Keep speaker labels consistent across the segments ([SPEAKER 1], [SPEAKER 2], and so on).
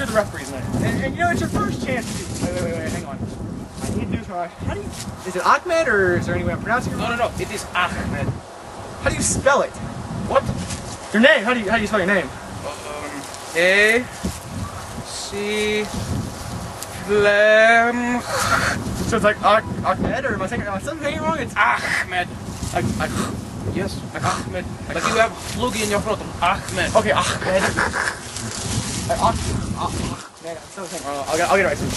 [SPEAKER 1] you're the referee tonight. And, and you know, it's your first chance to. Wait, wait, wait, wait, hang on. I need to do. How do you. Is it Ahmed or is there any way I'm pronouncing it?
[SPEAKER 2] No, no, no. It is Ahmed.
[SPEAKER 1] How do you spell it?
[SPEAKER 2] What?
[SPEAKER 1] Your name. How do you how do you spell your name?
[SPEAKER 2] Um, A C Flem
[SPEAKER 1] So it's like Ah- Ahmed or am I saying am I it wrong? It's
[SPEAKER 2] Ahmed. Like, like, yes, like Ahmed. Like you have flugy in your throat. Ahmed.
[SPEAKER 1] okay Ahmed. Like, Ahmed. I'm so saying. Uh, I'll get I'll get it right. soon.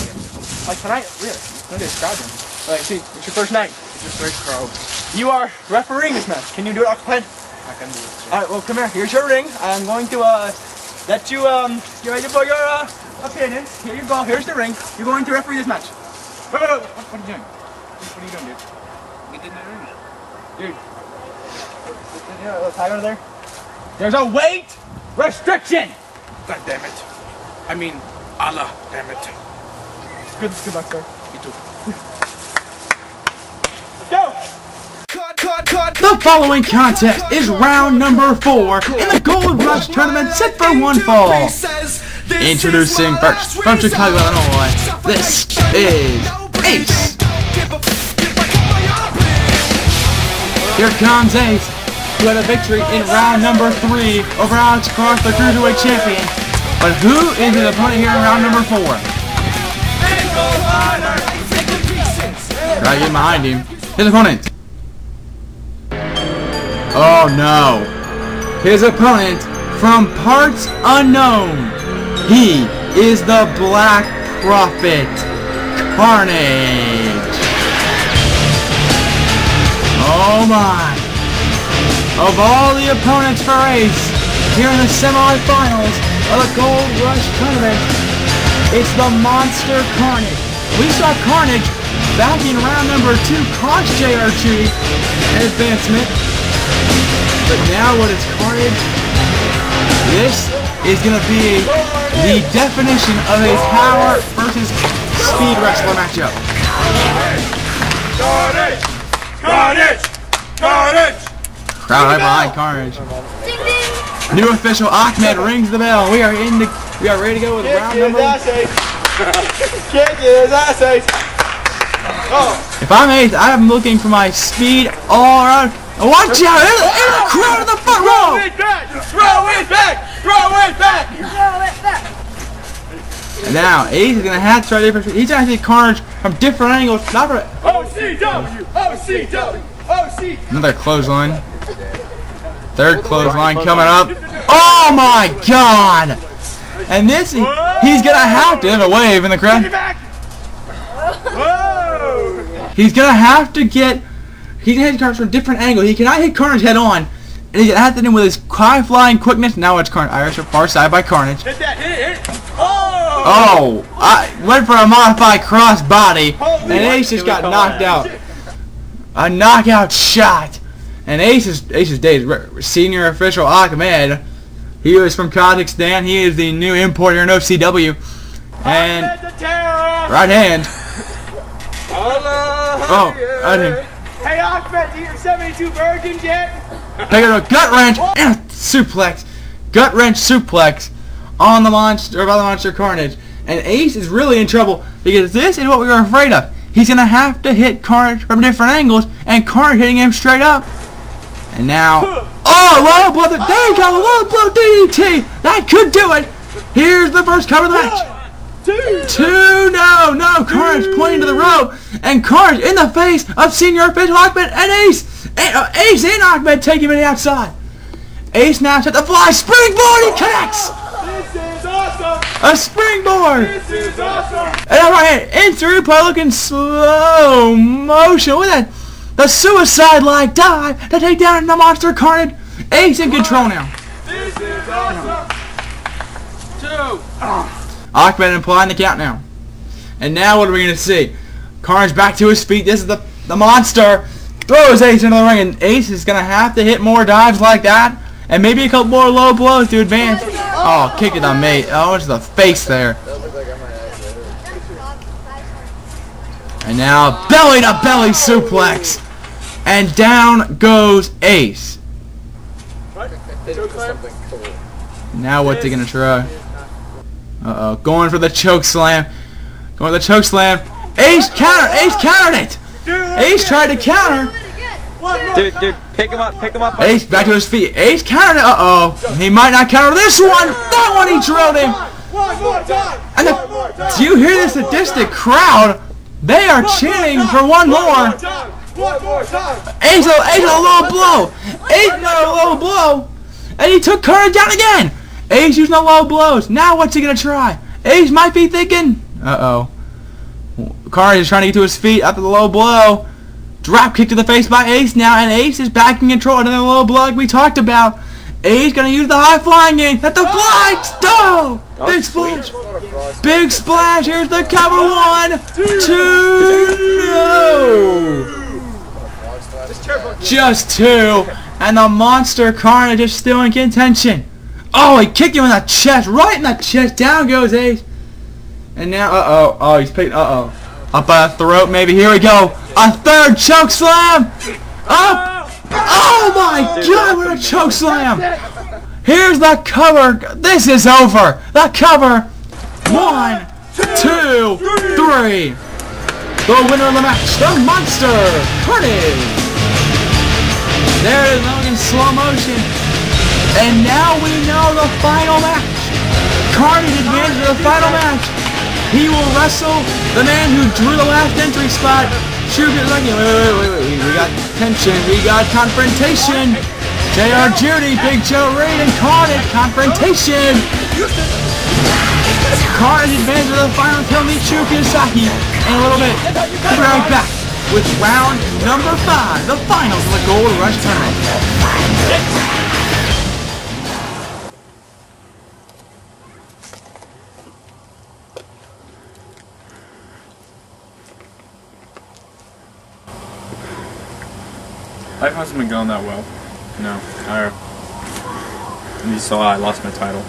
[SPEAKER 1] Like tonight, really? Don't describe him. Like, see, it's your first night.
[SPEAKER 2] It's your first proud.
[SPEAKER 1] You are refereeing this match. Can you do it, Ahmed?
[SPEAKER 2] I can do it. sir.
[SPEAKER 1] All right. Well, come here. Here's your ring. I'm going to uh let you um get ready for your uh opinion. Here you go. Here's the ring. You're going to referee this match. Wait, wait, wait. What, what are you doing? What are you doing, dude?
[SPEAKER 2] We did not earn it.
[SPEAKER 1] Dude. You know, tag under there. There's a weight restriction.
[SPEAKER 2] God damn it. I mean, Allah damn it.
[SPEAKER 1] Good, good luck, sir.
[SPEAKER 2] You too.
[SPEAKER 1] Let's go.
[SPEAKER 3] The following contest is round number four in the Gold Rush Tournament set for one fall. Introducing first from Chicago, Illinois, this is Ace. Here comes Ace, who had a victory in round number three over Alex Cross, the Cruiserweight Champion. But who is his opponent here in round number four? Try to get behind him. His opponent. Oh no. His opponent from parts unknown. He is the Black Prophet Karnage. Oh my. Of all the opponents for Ace here in the semifinals of the Gold Rush Tournament, it's the Monster Karnage. We saw Karnage back in round number two cost JR2 advancement. But now what is Karnage? This is going to be the definition of a power versus speed wrestler matchup.
[SPEAKER 2] Karnage! Karnage! Karnage!
[SPEAKER 3] Crowd right behind Karnage. New official Ahmed rings the bell. We are in the we are ready to go with round number
[SPEAKER 1] Kick his ass, Ace. Oh,
[SPEAKER 3] If I'm eighth, I'm looking for my speed all around. Watch out! In the, in the crowd in the front row!
[SPEAKER 1] it back. Throw it back. Throw it back.
[SPEAKER 3] And now Ace is gonna have to try different. He's gonna see Karnage from different angles. Not for
[SPEAKER 1] OCW. OCW. OC.
[SPEAKER 3] another clothesline. Third clothesline coming up. Oh my God! And this he's gonna have to have a wave in the crowd. He's gonna have to get. He's gonna hit Karnage from a different angle. He cannot hit Karnage head on. And he's gonna have to do it with his high flying quickness. Now it's Karnage. Irish far side by Karnage.
[SPEAKER 1] Hit that. Hit it. Hit it. Oh.
[SPEAKER 3] Oh, I went for a modified
[SPEAKER 1] crossbody,
[SPEAKER 3] and Ace just got knocked out. A knockout shot. And Ace's Ace's days senior official Ahmed. He is from Kazakhstan. He is the new import here in OCW. And
[SPEAKER 1] Ahmed the terror.
[SPEAKER 3] right hand. Oh, I didn't.
[SPEAKER 1] Hey, Ahmed, do your 72 virgins yet?
[SPEAKER 3] Up a gut wrench oh. and a suplex. Gut wrench suplex on the monster of the monster Karnage. And Ace is really in trouble because this is what we were afraid of. He's gonna have to hit Karnage from different angles and Karnage hitting him straight up. And now Oh low blow there you go, low blow DDT! That could do it! Here's the first cover of the match.
[SPEAKER 1] Two.
[SPEAKER 3] Two, no, no, Karnage pointing to the rope, and Karnage in the face of Senior Official Ahmed and Ace, and, uh, Ace and Ahmed take him the outside. Ace now set the fly, springboard, he connects!
[SPEAKER 1] This is awesome.
[SPEAKER 3] A springboard!
[SPEAKER 1] This is awesome.
[SPEAKER 3] And all right, in through play looking slow motion with that, the suicide-like dive to take down the monster Karnage. Ace in control now.
[SPEAKER 1] This is awesome.
[SPEAKER 2] Two!
[SPEAKER 3] Ahmed implying the count now. And now what are we going to see? Karnage back to his feet. This is the, the monster. Throws Ace into the ring. And Ace is going to have to hit more dives like that. And maybe a couple more low blows to advance. Oh, kick to the mate. Oh, it's the face there. And now belly to belly suplex. And down goes Ace. Now what's he going to try? Uh-oh. Going for the choke slam. Going for the choke slam. Ace counter. Ace countered it. Ace tried to counter.
[SPEAKER 1] Dude, dude, pick him up, pick him up.
[SPEAKER 3] Ace back to his feet. Ace countered it. Uh-oh. He might not counter this one. That one he drilled him.
[SPEAKER 4] One more time!
[SPEAKER 3] And
[SPEAKER 4] One more
[SPEAKER 3] the,
[SPEAKER 4] time!
[SPEAKER 3] do you hear the sadistic crowd? They are chanting for one more.
[SPEAKER 4] time! One more time!
[SPEAKER 3] Ace, a, Ace a low blow. Ace got a low blow. And he took Curtis down again. Ace using the low blows. Now what's he going to try? Ace might be thinking. Uh-oh. Karnage is trying to get to his feet after the low blow. Drop kick to the face by Ace now, and Ace is back in control. Another low blow like we talked about. Ace gonna use the high flying game. At the fly! Stop! Big splash! Big splash! Here's the cover. One, two, no! Just two. And the monster Karnage is still in contention. Oh, he kicked him in the chest. Right in the chest. Down goes Ace. And now, uh-oh. Oh, he's picked, uh-oh. Up a throat, maybe. Here we go. A third choke slam. Up. Oh my god, what a choke slam. Here's the cover. This is over. The cover. One, two, three. The winner of the match, the monster, Karnage. There it is, now in slow motion. And now we know the final match. Karnage advances to the final match. He will wrestle the man who drew the last entry spot. It like wait, wait, wait, wait, we got tension, we got confrontation. JR Judy, Big Joe Reed, and Karnage confrontation. Karnage advances to the final kill meet Shugo Kunisaki in a little bit. We'll be right back with round number five, the finals of the Gold Rush Tournament.
[SPEAKER 5] Life hasn't been going that well. No. I, you saw I lost my title.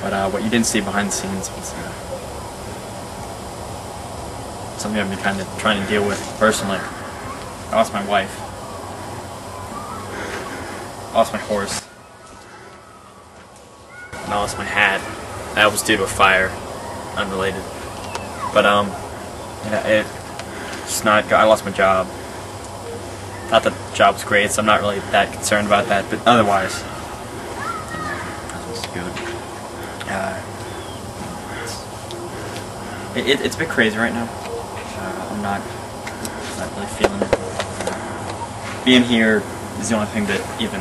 [SPEAKER 5] But uh, what you didn't see behind the scenes was uh, something I've been kind of trying to deal with personally. I lost my wife. I lost my horse. And I lost my hat. That was due to a fire. Unrelated. But, um, it's not, I lost my job. Not that the job's great, so I'm not really that concerned about that, but otherwise, it's good. Uh, it's, it, it's a bit crazy right now. Uh, I'm not, not really feeling it. Being here is the only thing that even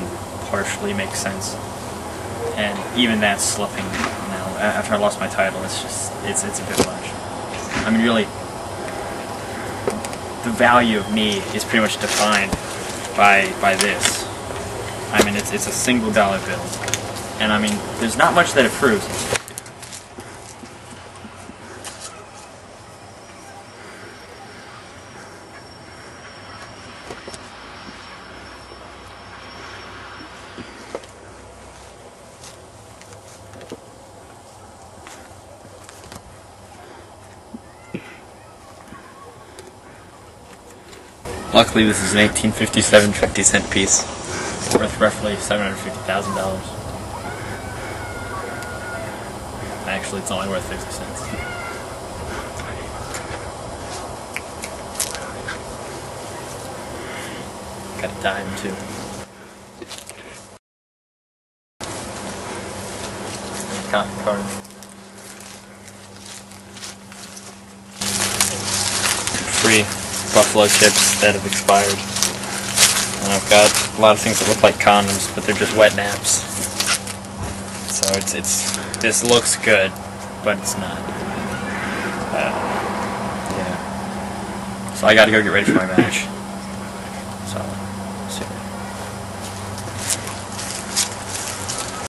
[SPEAKER 5] partially makes sense, and even that's slipping now. After I lost my title, it's just it's it's a bit much. I mean, really, the value of me is pretty much defined by by this. I mean, it's it's a single dollar bill, and I mean, there's not much that it proves. Luckily, this is an 1857 50 cent piece, worth roughly $750,000. Actually, it's only worth 50 cents. Got a dime, too. Cotton card. Chips that have expired. And I've got a lot of things that look like condoms, but they're just wet naps. So it's it's this looks good, but it's not. Uh, yeah. So I got to go get ready for my match.